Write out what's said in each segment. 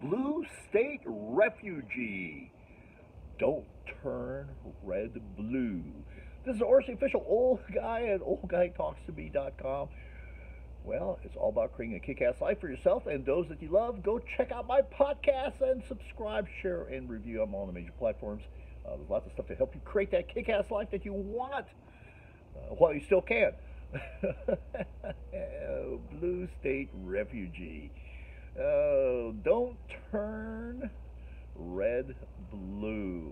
Blue State Refugee. Don't turn red blue. This is Orsi official old guy at oldguytalkstome.com. Well, it's all about creating a kick-ass life for yourself and those that you love. Go check out my podcast and subscribe, share, and review. I'm on the major platforms. Uh, there's lots of stuff to help you create that kick-ass life that you want uh, while you still can. Blue State Refugee. Uh, don't turn red blue.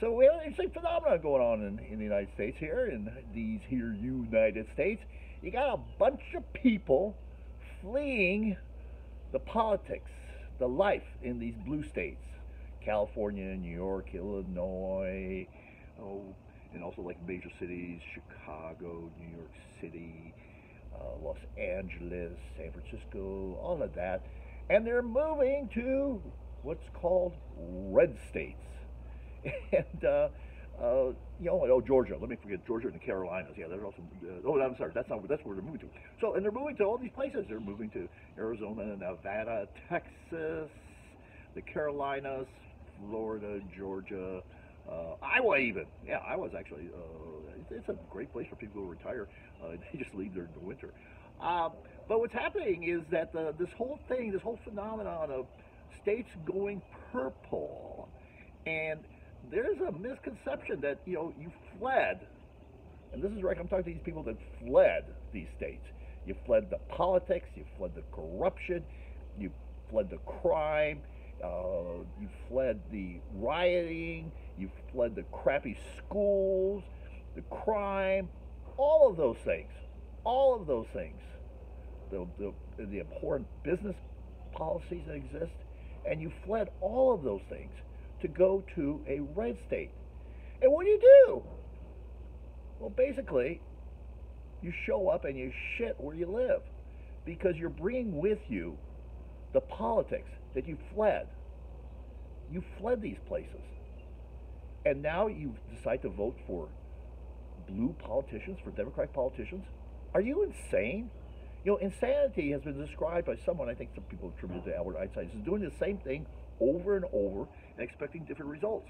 So we have an interesting phenomenon going on in, in the United States here, in these here United States. You got a bunch of people fleeing the politics, the life in these blue states. California, New York, Illinois, oh, and also like major cities, Chicago, New York City, uh, Los Angeles, San Francisco, all of that. And they're moving to what's called red states. and, uh, uh, you know, oh, Georgia. Let me forget Georgia and the Carolinas. Yeah, there's also. Uh, oh, I'm sorry. That's not. That's where they're moving to. So, and they're moving to all these places. They're moving to Arizona, Nevada, Texas, the Carolinas, Florida, Georgia, uh, Iowa, even. Yeah, Iowa's actually. Uh, it's, a great place for people who retire. Uh, they just leave there in the winter. Um, but what's happening is that the, this whole thing, this whole phenomenon of states going purple, and there's a misconception that you know you fled, and this is right. I'm talking to these people that fled these states. You fled the politics, you fled the corruption, you fled the crime, uh, you fled the rioting, you fled the crappy schools, the crime, all of those things, all of those things, the, the, the abhorrent business policies that exist, and you fled all of those things to go to a red state. And what do you do? Well, basically, you show up and you shit where you live because you're bringing with you the politics that you fled. You fled these places. And now you decide to vote for blue politicians, for Democratic politicians? Are you insane? You know, insanity has been described by someone, I think some people attribute to Albert Einstein, as doing the same thing over and over and expecting different results.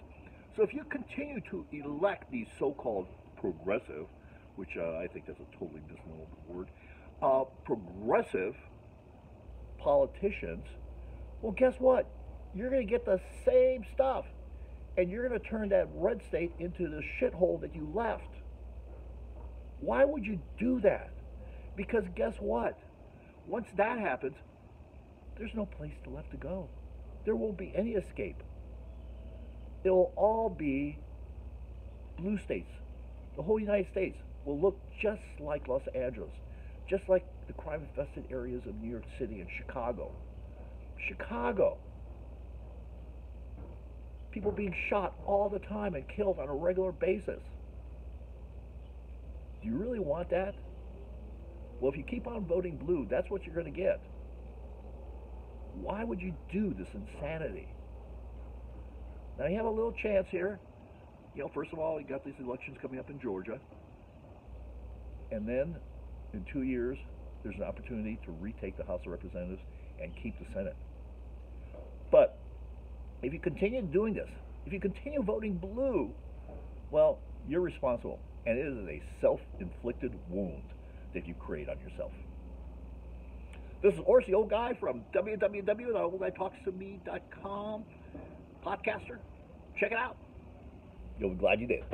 So if you continue to elect these so-called progressive, which uh, I think that's a totally misnomer word, uh, progressive politicians, well, guess what? You're going to get the same stuff, and you're going to turn that red state into the shithole that you left. Why would you do that? Because guess what? Once that happens, there's no place to left to go. There won't be any escape. It'll all be blue states. The whole United States will look just like Los Angeles, just like the crime infested areas of New York City and Chicago. Chicago. People being shot all the time and killed on a regular basis. Do you really want that? Well, if you keep on voting blue, that's what you're going to get. Why would you do this insanity? Now you have a little chance here. You know, first of all, you got these elections coming up in Georgia. And then in two years, there's an opportunity to retake the House of Representatives and keep the Senate. But if you continue doing this, if you continue voting blue, well, you're responsible. And it is a self-inflicted wound that you create on yourself. This is Orsi, old guy from www.oldguytalkstome.com podcaster. Check it out. You'll be glad you did.